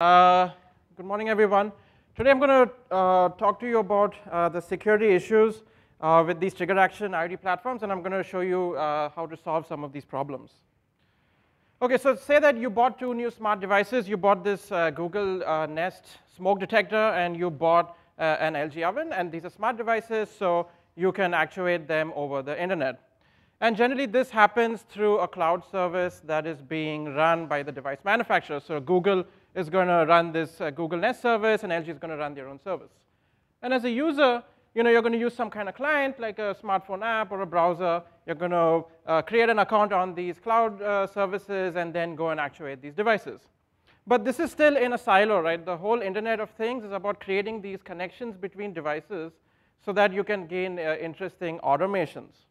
Uh, good morning, everyone. Today I'm going to uh, talk to you about uh, the security issues uh, with these trigger action IoT platforms, and I'm going to show you uh, how to solve some of these problems. Okay, so say that you bought two new smart devices. You bought this uh, Google Nest smoke detector, and you bought an LG oven, and these are smart devices, so you can actuate them over the internet. And generally, this happens through a cloud service that is being run by the device manufacturer. So Google is going to run this uh, Google Nest service, and LG is going to run their own service. And as a user, you know, you're going to use some kind of client, like a smartphone app or a browser. You're going to uh, create an account on these cloud uh, services and then go and actuate these devices. But this is still in a silo, right? The whole Internet of Things is about creating these connections between devices so that you can gain uh, interesting automations.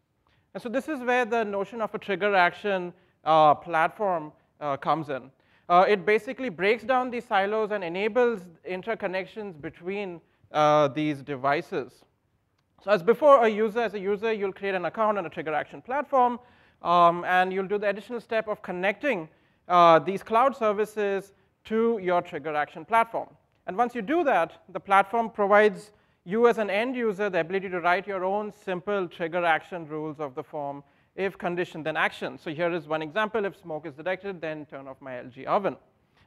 And so this is where the notion of a trigger action uh, platform uh, comes in. Uh, it basically breaks down these silos and enables interconnections between uh, these devices. So as before, a user, as a user, you'll create an account on a trigger action platform, um, and you'll do the additional step of connecting uh, these cloud services to your trigger action platform. And once you do that, the platform provides you as an end user the ability to write your own simple trigger action rules of the form if condition, then action. So here is one example. If smoke is detected, then turn off my LG oven.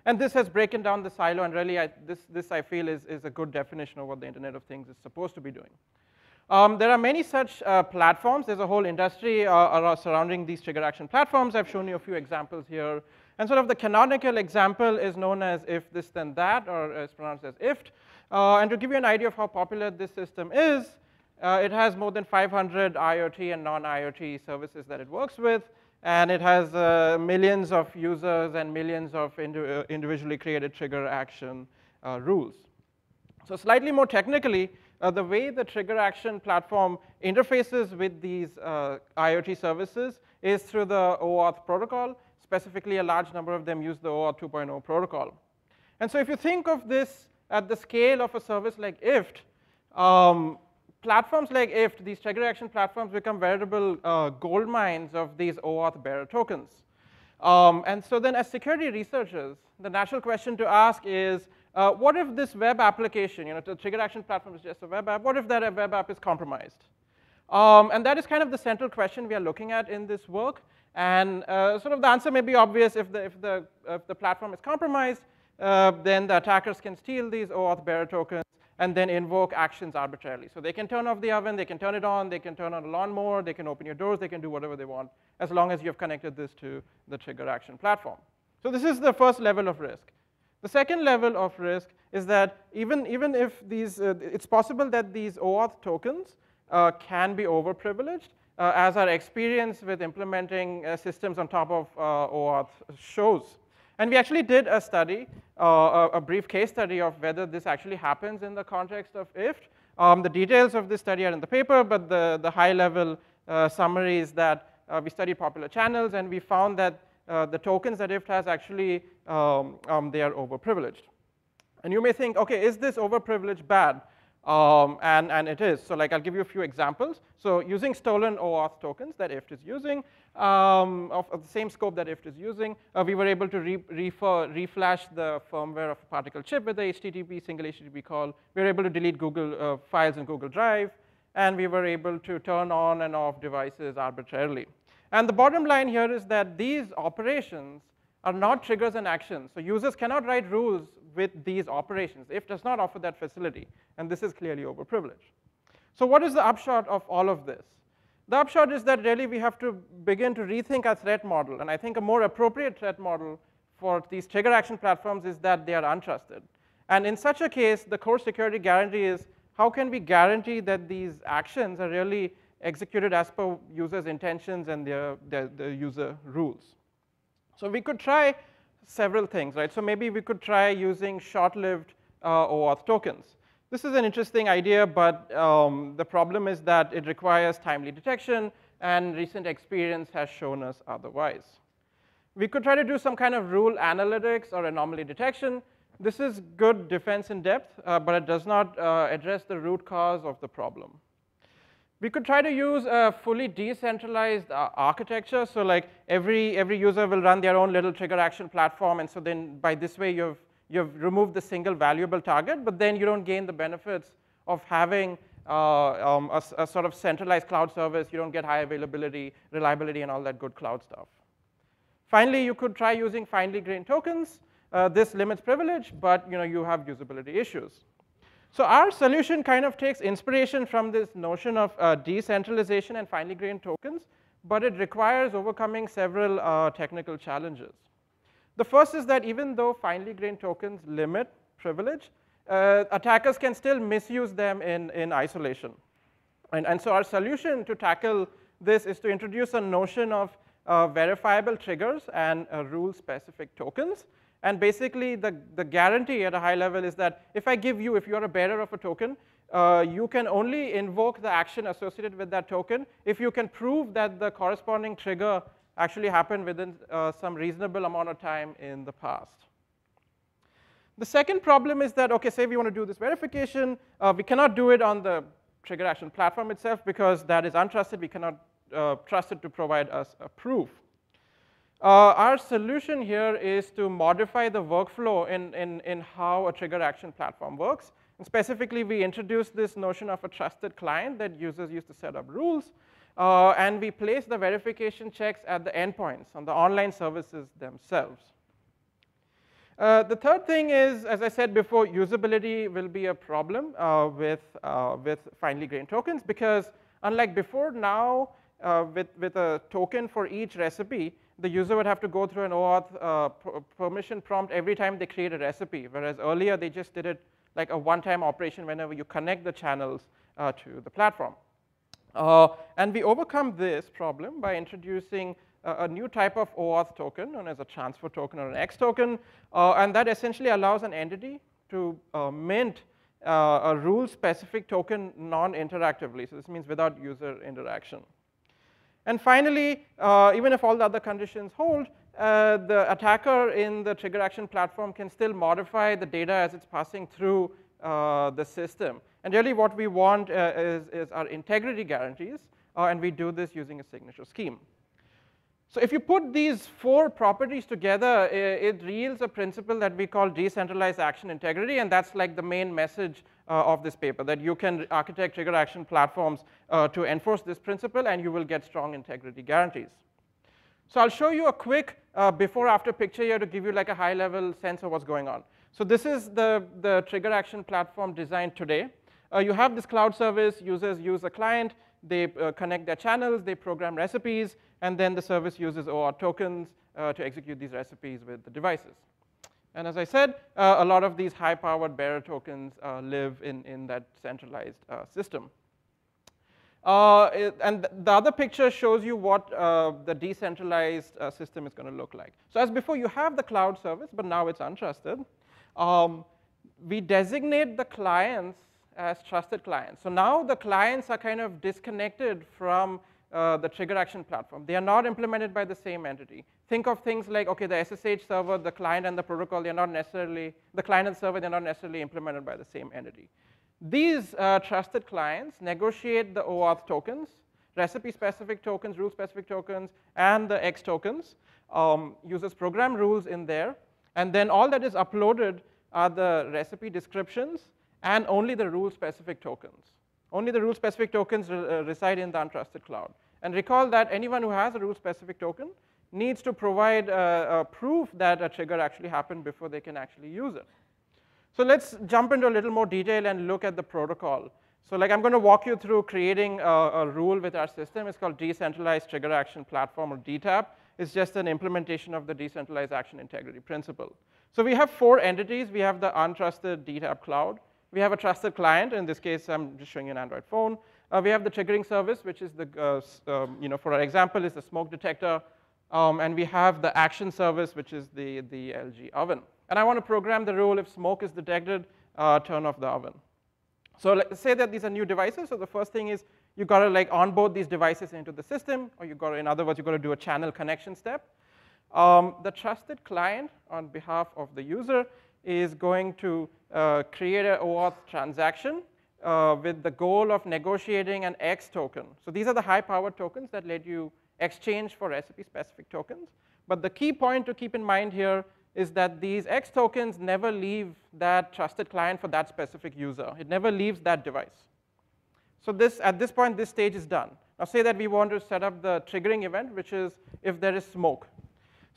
And this has broken down the silo, and really, I, this, this I feel is, is a good definition of what the Internet of Things is supposed to be doing. Um, there are many such uh, platforms. There's a whole industry uh, surrounding these trigger action platforms. I've shown you a few examples here. And sort of the canonical example is known as if this then that, or is pronounced as IFTTT. Uh, and to give you an idea of how popular this system is, uh, it has more than 500 IoT and non-IoT services that it works with, and it has uh, millions of users and millions of indi uh, individually created trigger action uh, rules. So slightly more technically, uh, the way the trigger action platform interfaces with these IoT services is through the OAuth protocol. Specifically, a large number of them use the OAuth 2.0 protocol. And so if you think of this at the scale of a service like IFTTT, um, platforms like IFTTT, these trigger action platforms, become veritable uh, gold mines of these OAuth bearer tokens. Um, and so then as security researchers, the natural question to ask is, uh, what if this web application, you know, the trigger action platform is just a web app, what if that web app is compromised? Um, and that is kind of the central question we are looking at in this work. And uh, sort of the answer may be obvious if the, if the, if the platform is compromised, uh, then the attackers can steal these OAuth bearer tokens and then invoke actions arbitrarily. So they can turn off the oven, they can turn it on, they can turn on a lawnmower, they can open your doors, they can do whatever they want, as long as you've connected this to the trigger action platform. So this is the first level of risk. The second level of risk is that even, even if these, uh, it's possible that these OAuth tokens uh, can be overprivileged, uh, as our experience with implementing uh, systems on top of uh, OAuth shows. And we actually did a study, uh, a, brief case study of whether this actually happens in the context of IFTTT. Um, the details of this study are in the paper, but the, the high-level uh, summary is that uh, we studied popular channels, and we found that uh, the tokens that IFTTT has actually, um, um, they are overprivileged. And you may think, OK, is this overprivilege bad? Um, and, and it is. So like I'll give you a few examples. So using stolen OAuth tokens that IFTTT is using, um, of, of, the same scope that IFTTT is using, uh, we were able to re refer, reflash the firmware of a particle chip with the HTTP, single HTTP call. We were able to delete Google uh, files in Google Drive, and we were able to turn on and off devices arbitrarily. And the bottom line here is that these operations are not triggers and actions. So users cannot write rules with these operations. If does not offer that facility, and this is clearly overprivileged. So what is the upshot of all of this? The upshot is that really we have to begin to rethink our threat model, and I think a more appropriate threat model for these trigger action platforms is that they are untrusted. And in such a case, the core security guarantee is how can we guarantee that these actions are really executed as per users' intentions and their, their, their user rules. So we could try several things, right? So maybe we could try using short-lived uh, OAuth tokens. This is an interesting idea, but um, the problem is that it requires timely detection, and recent experience has shown us otherwise. We could try to do some kind of rule analytics or anomaly detection. This is good defense in depth, uh, but it does not uh, address the root cause of the problem. We could try to use a fully decentralized uh, architecture. So like every, every user will run their own little trigger action platform. And so then by this way, you've, you've removed the single valuable target, but then you don't gain the benefits of having uh, um, a, a, sort of centralized cloud service. You don't get high availability, reliability, and all that good cloud stuff. Finally, you could try using finely grained tokens. Uh, this limits privilege, but you know you have usability issues. So our solution kind of takes inspiration from this notion of uh, decentralization and finely grained tokens, but it requires overcoming several uh, technical challenges. The first is that even though finely grained tokens limit privilege, uh, attackers can still misuse them in, in isolation. And, and so our solution to tackle this is to introduce a notion of uh, verifiable triggers and uh, rule-specific tokens. And basically, the, the guarantee at a high level is that if I give you, if you're a bearer of a token, uh, you can only invoke the action associated with that token if you can prove that the corresponding trigger actually happened within uh, some reasonable amount of time in the past. The second problem is that, okay, say we want to do this verification, uh, we cannot do it on the trigger action platform itself because that is untrusted. We cannot uh, trust it to provide us a proof. Uh, our solution here is to modify the workflow in, in, in how a trigger action platform works. And specifically, we introduced this notion of a trusted client that users use to set up rules. Uh, and we place the verification checks at the endpoints on the online services themselves. Uh, the third thing is, as I said before, usability will be a problem uh, with, uh, with finely grained tokens because unlike before, now uh, with, with a token for each recipe, the user would have to go through an OAuth uh, permission prompt every time they create a recipe, whereas earlier they just did it like a one-time operation whenever you connect the channels uh, to the platform. Uh, and we overcome this problem by introducing a, new type of OAuth token known as a transfer token or an X token, uh, and that essentially allows an entity to uh, mint uh, a rule-specific token non-interactively. So this means without user interaction. And finally, uh, even if all the other conditions hold, uh, the attacker in the trigger action platform can still modify the data as it's passing through uh, the system. And really what we want uh, is, is, our integrity guarantees, uh, and we do this using a signature scheme. So if you put these four properties together, it, yields a principle that we call decentralized action integrity, and that's like the main message of this paper, that you can architect trigger action platforms uh, to enforce this principle, and you will get strong integrity guarantees. So I'll show you a quick uh, before-after picture here to give you like a high-level sense of what's going on. So this is the, the trigger action platform designed today. Uh, you have this cloud service, users use a client, they uh, connect their channels, they program recipes, and then the service uses OAuth tokens uh, to execute these recipes with the devices. And as I said, uh, a lot of these high-powered bearer tokens uh, live in, in that centralized uh, system. Uh, it, and the other picture shows you what uh, the decentralized system is going to look like. So as before, you have the cloud service, but now it's untrusted. Um, we designate the clients as trusted clients. So now the clients are kind of disconnected from uh, the trigger action platform. They are not implemented by the same entity. Think of things like, okay, the SSH server, the client and the protocol, they're not necessarily, the client and server, they're not necessarily implemented by the same entity. These uh, trusted clients negotiate the OAuth tokens, recipe-specific tokens, rule-specific tokens, and the X tokens, um, uses program rules in there, and then all that is uploaded are the recipe descriptions and only the rule-specific tokens. Only the rule-specific tokens re uh, reside in the untrusted cloud. And recall that anyone who has a rule-specific token needs to provide a, a proof that a trigger actually happened before they can actually use it. So let's jump into a little more detail and look at the protocol. So like I'm going to walk you through creating a, a, rule with our system. It's called Decentralized Trigger Action Platform, or DTAP. It's just an implementation of the Decentralized Action Integrity Principle. So we have four entities. We have the untrusted DTAP cloud. We have a trusted client. In this case, I'm just showing you an Android phone. Uh, we have the triggering service, which is the, uh, um, you know, for our example, is the smoke detector. Um, and we have the action service, which is the, the LG oven. And I want to program the rule if smoke is detected, uh, turn off the oven. So let's say that these are new devices. So the first thing is you got to like onboard these devices into the system, or you got to, in other words, you got to do a channel connection step. Um, the trusted client, on behalf of the user, is going to uh, create an OAuth transaction uh, with the goal of negotiating an X token. So these are the high-powered tokens that let you exchange for recipe-specific tokens. But the key point to keep in mind here is that these X tokens never leave that trusted client for that specific user. It never leaves that device. So this, at this point, this stage is done. Now say that we want to set up the triggering event, which is if there is smoke.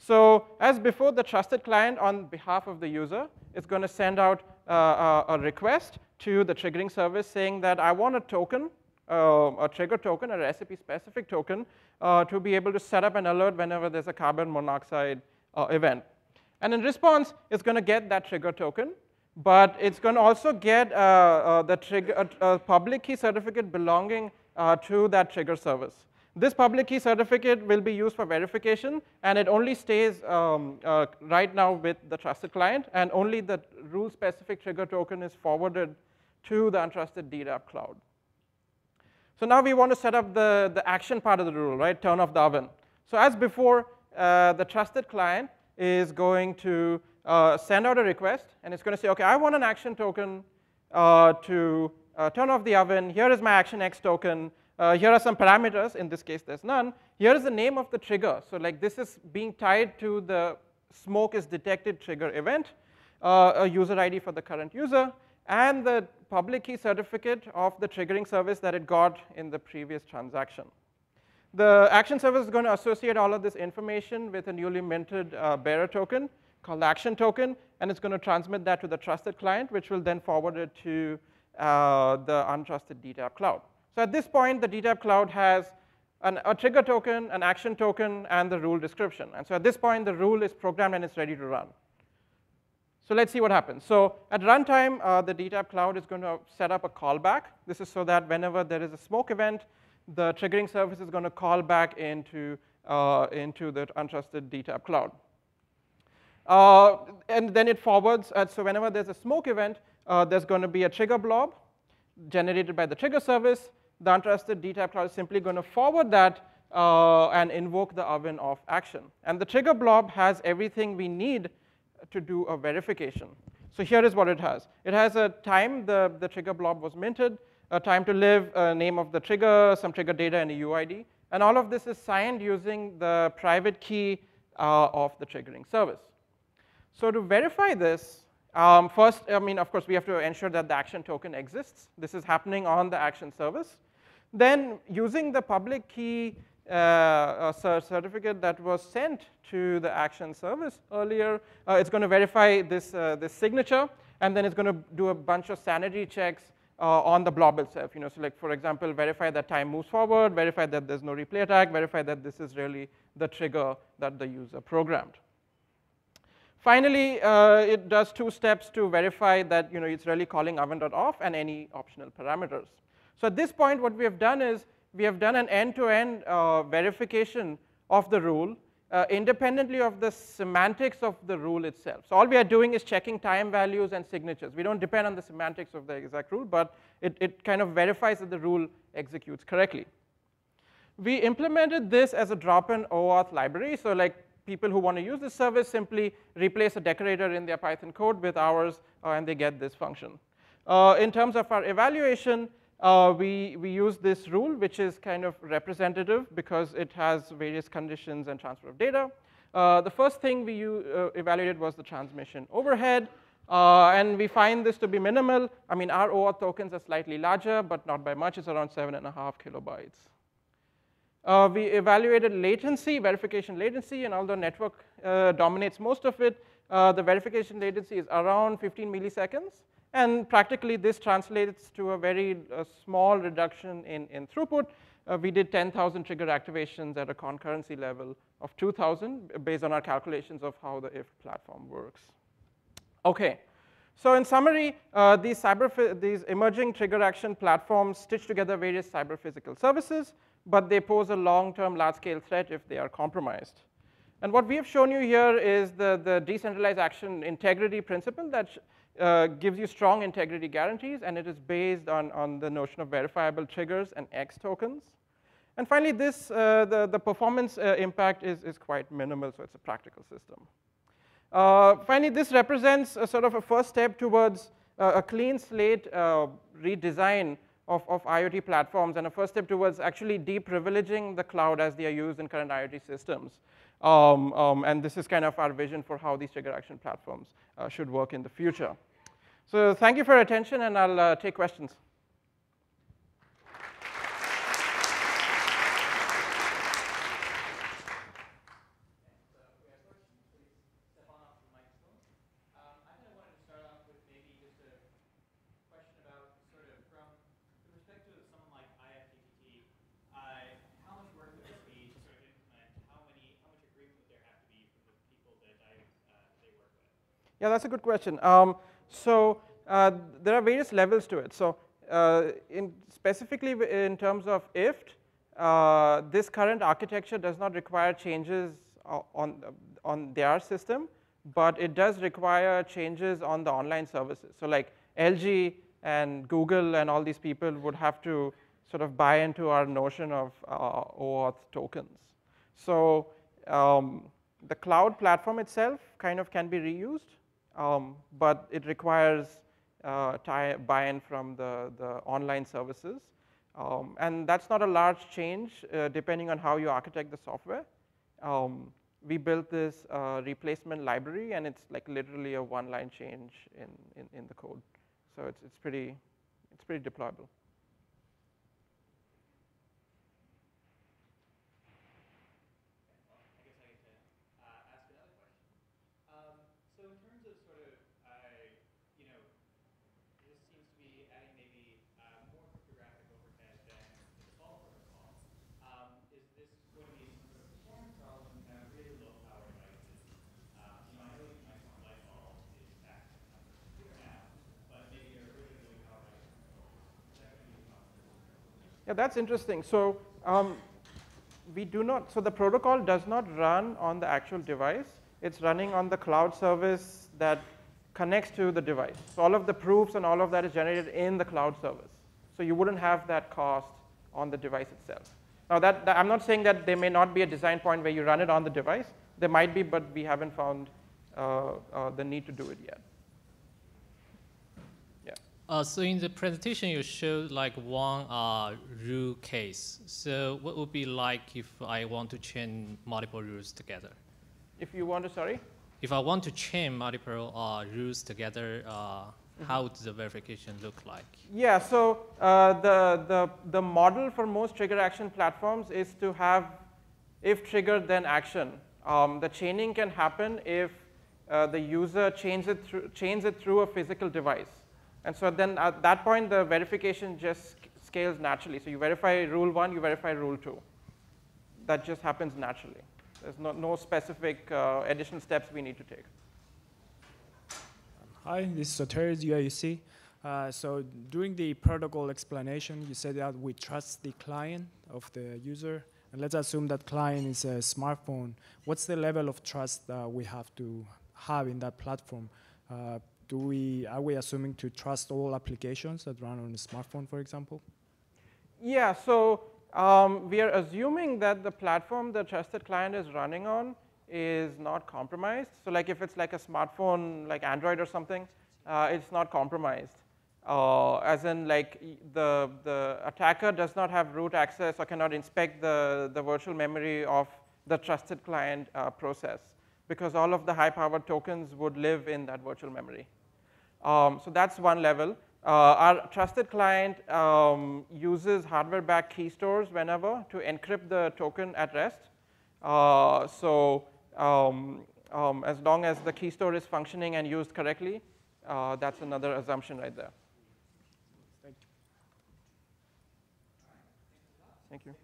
So as before, the trusted client on behalf of the user is going to send out uh, a request to the triggering service saying that I want a token, uh, a trigger token, a recipe-specific token, uh, to be able to set up an alert whenever there's a carbon monoxide uh, event. And in response, it's going to get that trigger token, but it's going to also get uh, uh, the trigger, public key certificate belonging to that trigger service. This public key certificate will be used for verification, and it only stays um, uh, right now with the trusted client, and only the rule-specific trigger token is forwarded to the untrusted DTAP cloud. So now we want to set up the, the action part of the rule, right? Turn off the oven. So as before, uh, the trusted client is going to uh, send out a request, and it's going to say, OK, I want an action token uh, to uh, turn off the oven. Here is my action X token. Uh, here are some parameters. In this case, there's none. Here is the name of the trigger. So like this is being tied to the smoke is detected trigger event, uh, a user ID for the current user, and the public key certificate of the triggering service that it got in the previous transaction. The action service is going to associate all of this information with a newly minted uh, bearer token called action token, and it's going to transmit that to the trusted client, which will then forward it to uh, the untrusted DTAP cloud. So at this point, the DTAP cloud has an, a trigger token, an action token, and the rule description. And so at this point, the rule is programmed and it's ready to run. So let's see what happens. So at runtime, uh, the DTAP cloud is going to set up a callback. This is so that whenever there is a smoke event, the triggering service is going to call back into, uh, into the untrusted DTAP cloud. Uh, and then it forwards. Uh, so whenever there's a smoke event, uh, there's going to be a trigger blob generated by the trigger service the untrusted DTAP cloud is simply going to forward that uh, and invoke the oven of action. And the trigger blob has everything we need to do a verification. So here is what it has. It has a time the, the trigger blob was minted, a time to live, a name of the trigger, some trigger data, and a UID. And all of this is signed using the private key uh, of the triggering service. So to verify this, um, first, I mean, of course, we have to ensure that the action token exists. This is happening on the action service. Then using the public key uh, certificate that was sent to the action service earlier, uh, it's going to verify this, uh, this signature, and then it's going to do a bunch of sanity checks uh, on the blob itself. You know, so like, for example, verify that time moves forward, verify that there's no replay attack, verify that this is really the trigger that the user programmed. Finally, uh, it does two steps to verify that you know, it's really calling oven.off and any optional parameters. So at this point, what we have done is we have done an end-to-end -end, uh, verification of the rule uh, independently of the semantics of the rule itself. So all we are doing is checking time values and signatures. We don't depend on the semantics of the exact rule, but it, it kind of verifies that the rule executes correctly. We implemented this as a drop-in OAuth library. So like people who want to use this service simply replace a decorator in their Python code with ours, uh, and they get this function. Uh, in terms of our evaluation, uh, we, we use this rule, which is kind of representative because it has various conditions and transfer of data. Uh, the first thing we uh, evaluated was the transmission overhead. Uh, and we find this to be minimal. I mean, our OAuth tokens are slightly larger, but not by much. It's around seven and a half kilobytes. Uh, we evaluated latency, verification latency, and although network uh, dominates most of it, the verification latency is around 15 milliseconds. And practically, this translates to a very uh, small reduction in, in throughput. Uh, we did 10,000 trigger activations at a concurrency level of 2,000 based on our calculations of how the IF platform works. OK, so in summary, uh, these, cyber these emerging trigger action platforms stitch together various cyber physical services, but they pose a long-term large-scale threat if they are compromised. And what we have shown you here is the, the decentralized action integrity principle that uh, gives you strong integrity guarantees, and it is based on, on the notion of verifiable triggers and X tokens. And finally, this, uh, the, the performance uh, impact is, is quite minimal, so it's a practical system. Uh, finally, this represents a sort of a first step towards uh, a clean slate uh, redesign of, of IoT platforms and a first step towards actually deprivileging the cloud as they are used in current IoT systems. Um, um, and this is kind of our vision for how these trigger action platforms uh, should work in the future. So thank you for your attention, and I'll uh, take questions. That's a good question. Um, so uh, there are various levels to it. So uh, in specifically in terms of IFTTT, uh, this current architecture does not require changes on, on their system, but it does require changes on the online services. So like LG and Google and all these people would have to sort of buy into our notion of uh, OAuth tokens. So um, the cloud platform itself kind of can be reused, um, but it requires uh, buy-in from the, the online services. Um, and that's not a large change uh, depending on how you architect the software. Um, we built this uh, replacement library, and it's like literally a one-line change in, in, in, the code. So it's, it's, pretty, it's pretty deployable. Yeah, that's interesting. So um, we do not, so the protocol does not run on the actual device. It's running on the cloud service that connects to the device. So all of the proofs and all of that is generated in the cloud service. So you wouldn't have that cost on the device itself. Now that, that, I'm not saying that there may not be a design point where you run it on the device. There might be, but we haven't found uh, uh, the need to do it yet. Uh, so in the presentation, you showed like one uh, rule case. So what would be like if I want to chain multiple rules together? If you want to, sorry? If I want to chain multiple uh, rules together, mm -hmm. how does the verification look like? Yeah, so uh, the, the, the model for most trigger action platforms is to have if triggered, then action. Um, the chaining can happen if uh, the user chains it, through, chains it through a physical device. And so then at that point, the verification just scales naturally. So you verify rule one, you verify rule two. That just happens naturally. There's no, no specific uh, additional steps we need to take. Hi, this is Soteris UIUC. Uh, so during the protocol explanation, you said that we trust the client of the user. And let's assume that client is a smartphone. What's the level of trust that we have to have in that platform? Uh, do we, are we assuming to trust all applications that run on a smartphone, for example? Yeah, so um, we are assuming that the platform the trusted client is running on is not compromised. So like if it's like a smartphone, like Android or something, uh, it's not compromised. Uh, as in like the, the attacker does not have root access or cannot inspect the, the virtual memory of the trusted client uh, process because all of the high-powered tokens would live in that virtual memory. Um, so that's one level. Uh, our trusted client um, uses hardware-backed key stores whenever to encrypt the token at rest. Uh, so um, um as long as the key store is functioning and used correctly, uh, that's another assumption right there. Thank you. Thank you.